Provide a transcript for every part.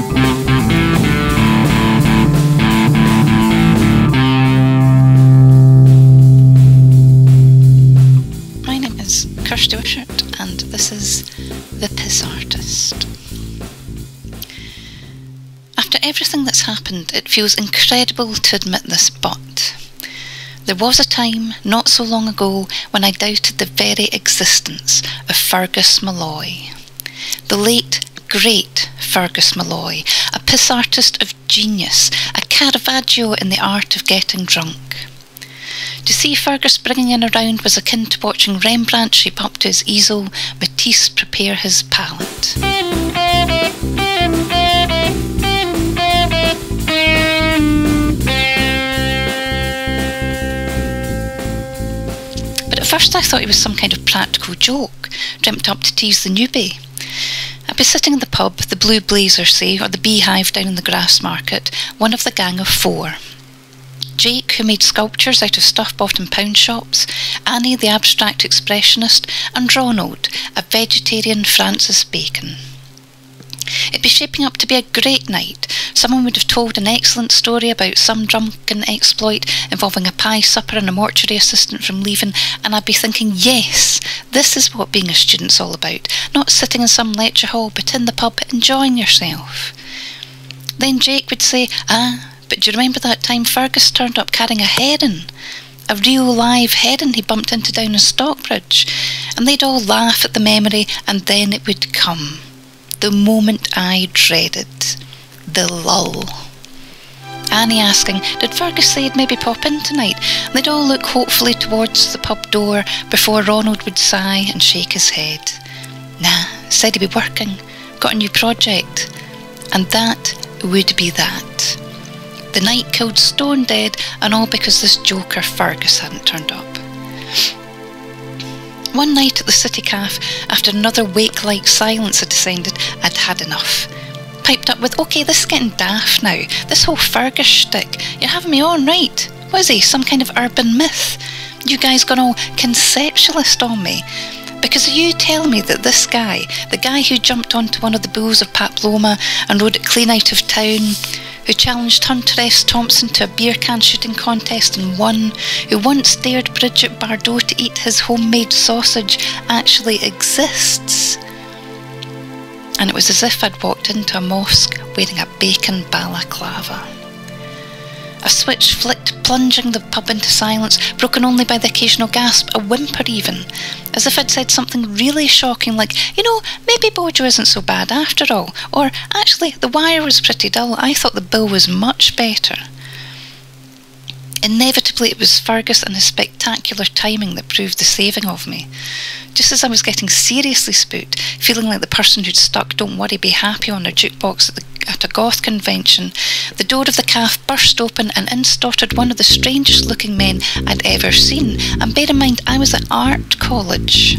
My name is Kirsti Wishart, and this is The Piss Artist. After everything that's happened, it feels incredible to admit this, but there was a time not so long ago when I doubted the very existence of Fergus Malloy. The late, great Fergus Malloy, a piss artist of genius, a Caravaggio in the art of getting drunk. To see Fergus bringing in a round was akin to watching Rembrandt shape up to his easel, Matisse prepare his palette. But at first I thought he was some kind of practical joke, dreamt up to tease the newbie. I'd be sitting in the pub, the Blue Blazer, say, or the Beehive down in the Grassmarket, one of the gang of four. Jake, who made sculptures out of stuff bought in pound shops, Annie, the abstract expressionist, and Ronald, a vegetarian Francis Bacon. It'd be shaping up to be a great night. Someone would have told an excellent story about some drunken exploit involving a pie supper and a mortuary assistant from Leven, and I'd be thinking, yes, this is what being a student's all about. Not sitting in some lecture hall, but in the pub enjoying yourself. Then Jake would say, ah, but do you remember that time Fergus turned up carrying a heron? A real live heron he bumped into down in Stockbridge. And they'd all laugh at the memory, and then it would come. The moment I dreaded. The lull. Annie asking, Did Fergus say he'd maybe pop in tonight? And they'd all look hopefully towards the pub door before Ronald would sigh and shake his head. Nah, said he'd be working, got a new project. And that would be that. The night killed stone dead, and all because this joker Fergus hadn't turned up. One night at the City Cafe, after another wake like silence had descended, I'd had enough. Piped up with, OK, this is getting daft now. This whole Fergus shtick. You're having me on right. What is he, some kind of urban myth? You guys gone all conceptualist on me. Because you tell me that this guy, the guy who jumped onto one of the bulls of Pamplona and rode it clean out of town, who challenged Hunter S. Thompson to a beer can shooting contest and won, who once dared Brigitte Bardot to eat his homemade sausage, actually exists. And it was as if I'd walked into a mosque wearing a bacon balaclava. A switch flicked, plunging the pub into silence, broken only by the occasional gasp, a whimper even, as if I'd said something really shocking like, you know, maybe Bojo isn't so bad after all, or actually, the wire was pretty dull, I thought the bill was much better. Inevitably, it was Fergus and his spectacular timing that proved the saving of me. Just as I was getting seriously spooked, feeling like the person who'd stuck Don't Worry Be Happy on their jukebox at, the, at a goth convention, the door of the calf burst open and in stottered one of the strangest looking men I'd ever seen. And bear in mind, I was at art college.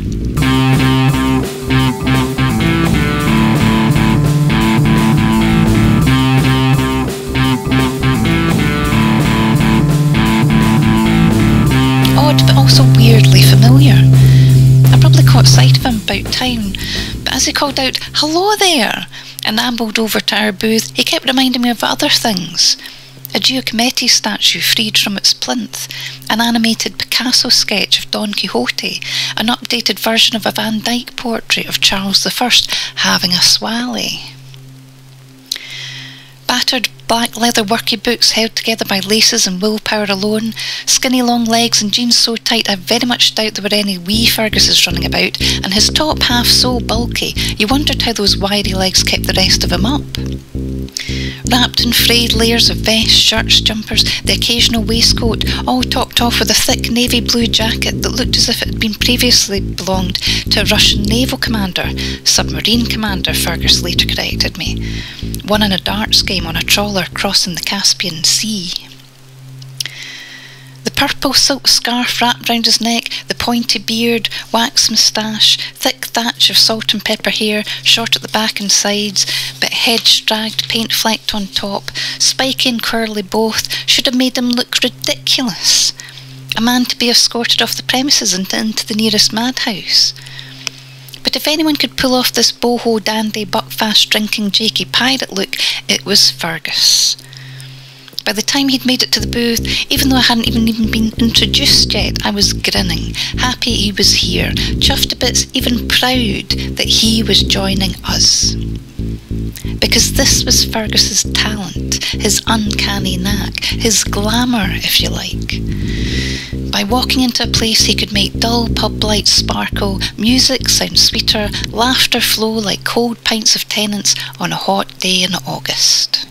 Odd, but also weirdly familiar. I probably caught sight of him about town, but as he called out, Hello there! And ambled over to our booth, he kept reminding me of other things. A Giacometti statue freed from its plinth, an animated Picasso sketch of Don Quixote, an updated version of a Van Dyck portrait of Charles I having a swally. Battered black leather worky boots held together by laces and willpower alone, skinny long legs and jeans so tight I very much doubt there were any wee Ferguses running about, and his top half so bulky you wondered how those wiry legs kept the rest of him up. Wrapped in frayed layers of vests, shirts, jumpers, the occasional waistcoat, all topped off with a thick navy blue jacket that looked as if it had been previously belonged to a Russian naval commander, submarine commander, Fergus later corrected me. Won in a darts game on a trawler crossing the Caspian Sea. The purple silk scarf wrapped round his neck, the pointy beard, wax moustache, thick thatch of salt and pepper hair, short at the back and sides, but hedge dragged, paint flecked on top, spiky and curly both, should have made him look ridiculous. A man to be escorted off the premises and into the nearest madhouse. But if anyone could pull off this boho dandy, buckfast drinking Jakey pirate look, it was Fergus. By the time he'd made it to the booth, even though I hadn't even, even been introduced yet, I was grinning, happy he was here, chuffed a bit, even proud that he was joining us. Because this was Fergus's talent, his uncanny knack, his glamour, if you like. By walking into a place he could make dull pub lights sparkle, music sound sweeter, laughter flow like cold pints of Tennent's on a hot day in August.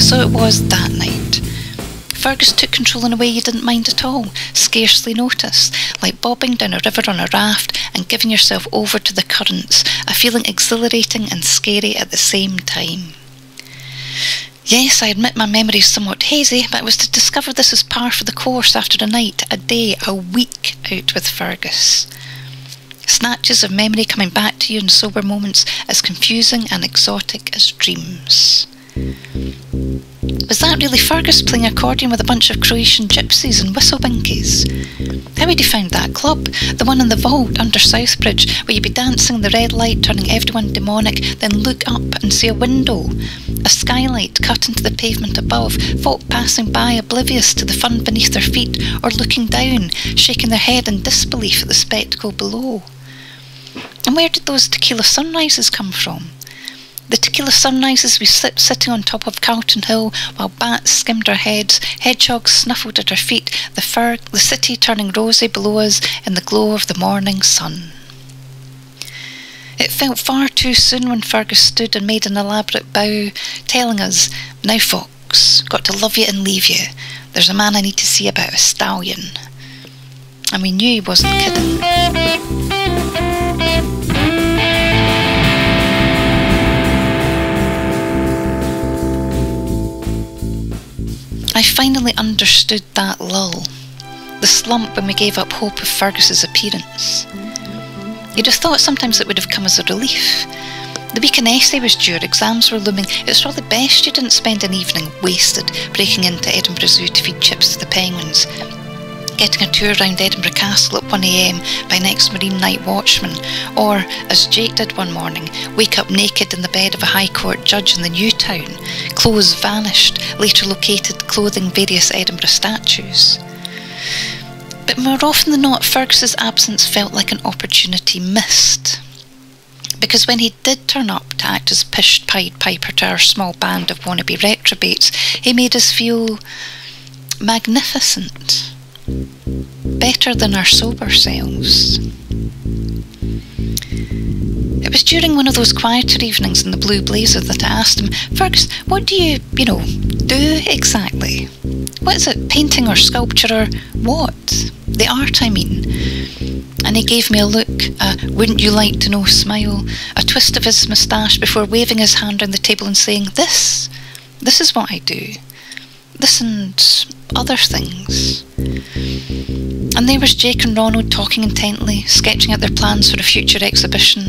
So it was that night. Fergus took control in a way you didn't mind at all, scarcely notice, like bobbing down a river on a raft and giving yourself over to the currents, a feeling exhilarating and scary at the same time. Yes, I admit my memory is somewhat hazy, but it was to discover this as par for the course after a night, a day, a week out with Fergus. Snatches of memory coming back to you in sober moments as confusing and exotic as dreams. Was that really Fergus playing accordion with a bunch of Croatian gypsies and whistlebinkies? How had he found that club? The one in the vault under Southbridge, where you'd be dancing in the red light, turning everyone demonic, then look up and see a window. A skylight cut into the pavement above, folk passing by oblivious to the fun beneath their feet, or looking down, shaking their head in disbelief at the spectacle below. And where did those tequila sunrises come from? The tequila sunrises we slept sitting on top of Calton Hill while bats skimmed our heads, hedgehogs snuffled at our feet, the, fur, the city turning rosy below us in the glow of the morning sun. It felt far too soon when Fergus stood and made an elaborate bow, telling us, Now, folks, got to love you and leave you. There's a man I need to see about a stallion. And we knew he wasn't kidding. I finally understood that lull, the slump when we gave up hope of Fergus's appearance. You'd have thought sometimes it would have come as a relief. The week an essay was due, exams were looming. It was probably best you didn't spend an evening wasted breaking into Edinburgh Zoo to feed chips to the penguins, getting a tour round Edinburgh Castle at 1am by next Marine Night Watchman, or, as Jake did one morning, wake up naked in the bed of a High Court judge in the new town, clothes vanished, later located clothing various Edinburgh statues. But more often than not, Fergus's absence felt like an opportunity missed. Because when he did turn up to act as pish Pied Piper to our small band of wannabe retrobates, he made us feel magnificent better than our sober selves. It was during one of those quieter evenings in the Blue Blazer that I asked him, Fergus, what do you, you know, do exactly? What is it, painting or sculpture or what? The art, I mean. And he gave me a look, a wouldn't you like to know smile, a twist of his moustache before waving his hand on the table and saying, This, this is what I do. This and other things. And there was Jake and Ronald talking intently, sketching out their plans for a future exhibition,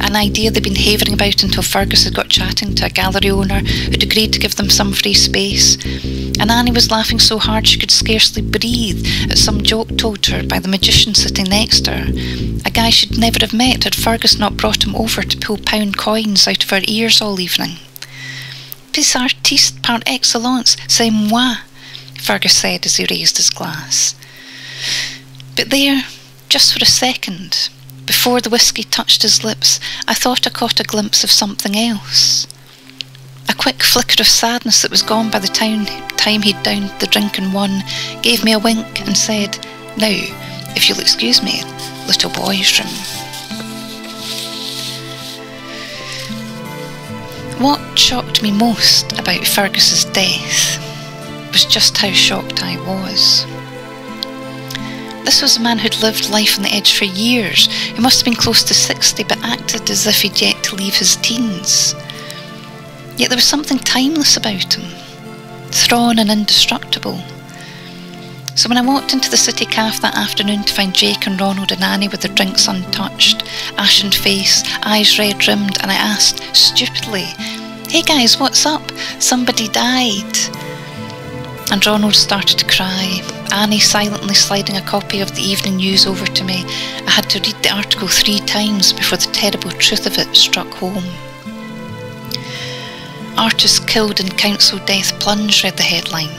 an idea they'd been havering about until Fergus had got chatting to a gallery owner who'd agreed to give them some free space. And Annie was laughing so hard she could scarcely breathe at some joke told her by the magician sitting next to her, a guy she'd never have met had Fergus not brought him over to pull pound coins out of her ears all evening. Pis artiste par excellence, c'est moi, Fergus said as he raised his glass. But there, just for a second, before the whisky touched his lips, I thought I caught a glimpse of something else. A quick flicker of sadness that was gone by the time, time he'd downed the drink and won gave me a wink and said, Now, if you'll excuse me, little boy's room. What shocked me most about Fergus's death was just how shocked I was. This was a man who'd lived life on the edge for years, He must have been close to 60 but acted as if he'd yet to leave his teens. Yet there was something timeless about him, thrawn and indestructible. So when I walked into the city cafe that afternoon to find Jake and Ronald and Annie with their drinks untouched, ashen face, eyes red rimmed, and I asked, stupidly, Hey guys, what's up? Somebody died. And Ronald started to cry. Annie silently sliding a copy of the evening news over to me. I had to read the article three times before the terrible truth of it struck home. Artist killed in council death plunge, read the headline.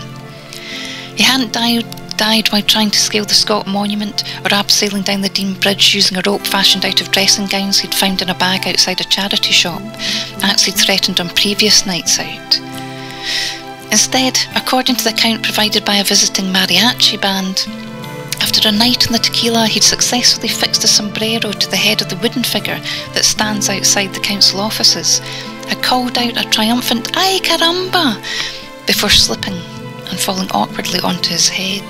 He hadn't died, died while trying to scale the Scott Monument or abseiling down the Dean Bridge using a rope fashioned out of dressing gowns he'd found in a bag outside a charity shop, acts he'd threatened on previous nights out. Instead, according to the account provided by a visiting mariachi band, after a night on the tequila, he'd successfully fixed a sombrero to the head of the wooden figure that stands outside the council offices, had called out a triumphant Ay caramba! before slipping and falling awkwardly onto his head.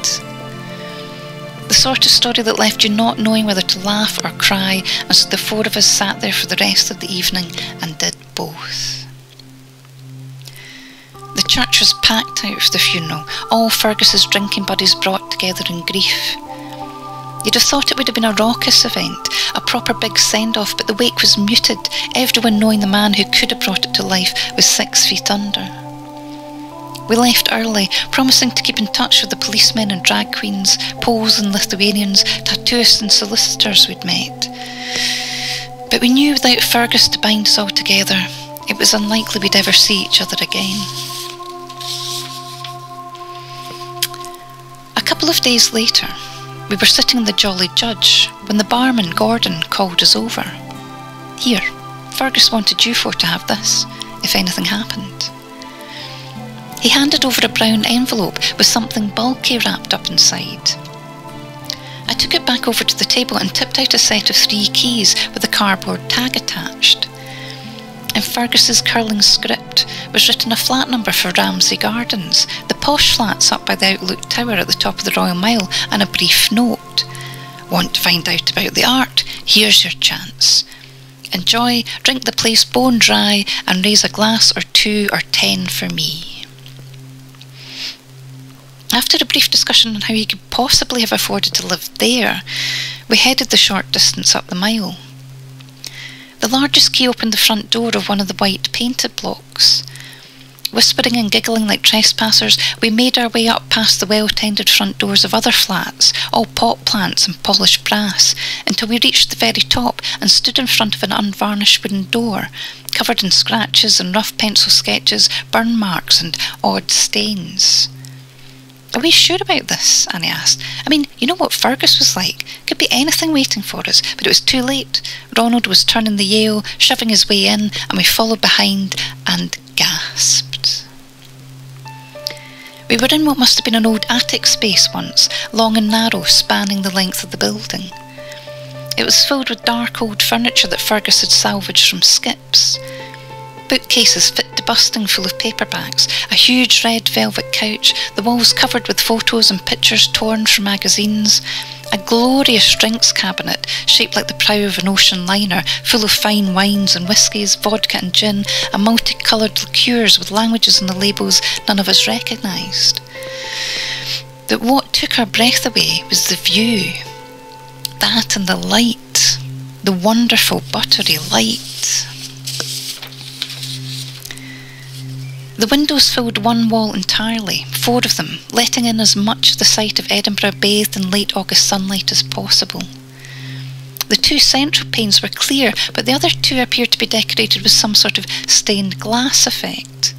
The sort of story that left you not knowing whether to laugh or cry, and so the four of us sat there for the rest of the evening and did both. The church was packed out for the funeral, all Fergus's drinking buddies brought together in grief. You'd have thought it would have been a raucous event, a proper big send off, but the wake was muted, everyone knowing the man who could have brought it to life was six feet under. We left early, promising to keep in touch with the policemen and drag queens, Poles and Lithuanians, tattooists and solicitors we'd met. But we knew without Fergus to bind us all together, it was unlikely we'd ever see each other again. A couple of days later, we were sitting in the Jolly Judge when the barman, Gordon, called us over. Here, Fergus wanted you four to have this, if anything happened. He handed over a brown envelope with something bulky wrapped up inside. I took it back over to the table and tipped out a set of three keys with a cardboard tag attached. In Fergus's curling script was written a flat number for Ramsay Gardens, the posh flats up by the Outlook Tower at the top of the Royal Mile, and a brief note. Want to find out about the art? Here's your chance. Enjoy, drink the place bone dry, and raise a glass or two or ten for me. After a brief discussion on how he could possibly have afforded to live there, we headed the short distance up the mile. The largest key opened the front door of one of the white painted blocks. Whispering and giggling like trespassers, we made our way up past the well tended front doors of other flats, all pot plants and polished brass, until we reached the very top and stood in front of an unvarnished wooden door, covered in scratches and rough pencil sketches, burn marks, and odd stains. Are we sure about this? Annie asked. I mean, you know what Fergus was like. Could be anything waiting for us, but it was too late. Ronald was turning the Yale, shoving his way in, and we followed behind and gasped. We were in what must have been an old attic space once, long and narrow, spanning the length of the building. It was filled with dark old furniture that Fergus had salvaged from skips. Bookcases fit to busting full of paperbacks, a huge red velvet couch, the walls covered with photos and pictures torn from magazines, a glorious drinks cabinet shaped like the prow of an ocean liner, full of fine wines and whiskies, vodka and gin, and multicoloured liqueurs with languages on the labels none of us recognised. But what took our breath away was the view. That and the light, the wonderful buttery light. The windows filled one wall entirely, four of them, letting in as much of the sight of Edinburgh bathed in late August sunlight as possible. The two central panes were clear, but the other two appeared to be decorated with some sort of stained glass effect.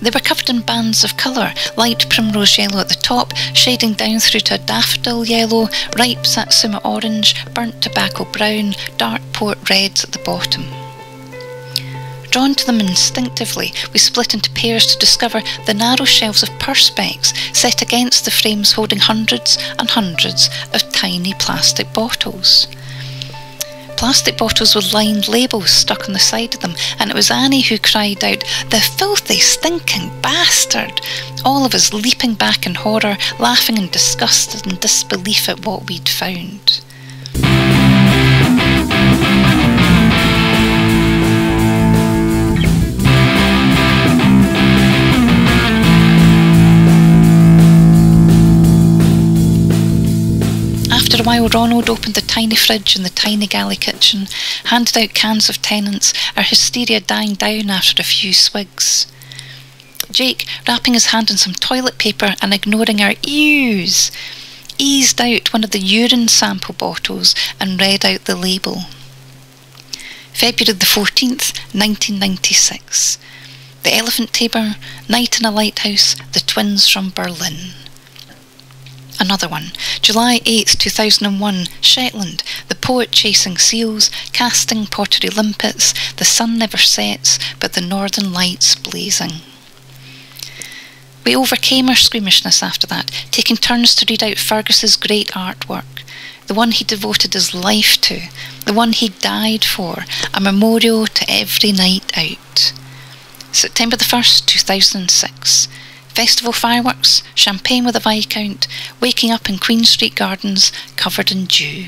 They were covered in bands of colour, light primrose yellow at the top, shading down through to a daffodil yellow, ripe satsuma orange, burnt tobacco brown, dark port reds at the bottom. Drawn to them instinctively, we split into pairs to discover the narrow shelves of perspex set against the frames holding hundreds and hundreds of tiny plastic bottles. Plastic bottles with lined labels stuck on the side of them, and it was Annie who cried out, The filthy, stinking bastard! All of us leaping back in horror, laughing in disgust and disbelief at what we'd found. Ronald opened the tiny fridge in the tiny galley kitchen, handed out cans of Tennent's, our hysteria dying down after a few swigs. Jake, wrapping his hand in some toilet paper and ignoring our ews, eased out one of the urine sample bottles and read out the label. February the 14th, 1996. The Elephant Tabor, Night in a Lighthouse, The Twins from Berlin. Another one. July 8th, 2001, Shetland. The poet chasing seals, casting pottery limpets. The sun never sets, but the northern lights blazing. We overcame our squeamishness after that, taking turns to read out Fergus's great artwork, the one he devoted his life to, the one he died for, a memorial to every night out. September the 1st, 2006. Festival fireworks, champagne with a Viscount, waking up in Queen Street Gardens covered in dew.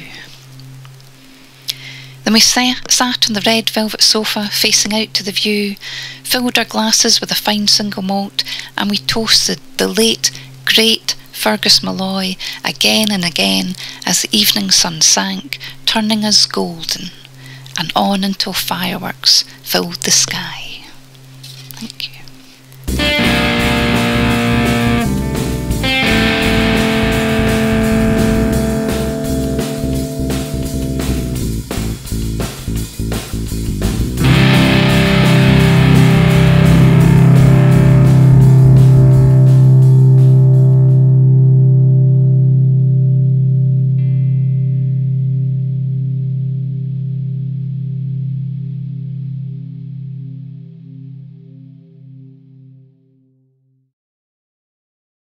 Then we sat on the red velvet sofa facing out to the view, filled our glasses with a fine single malt, and we toasted the late, great Fergus Malloy again and again as the evening sun sank, turning us golden, and on until fireworks filled the sky. Thank you.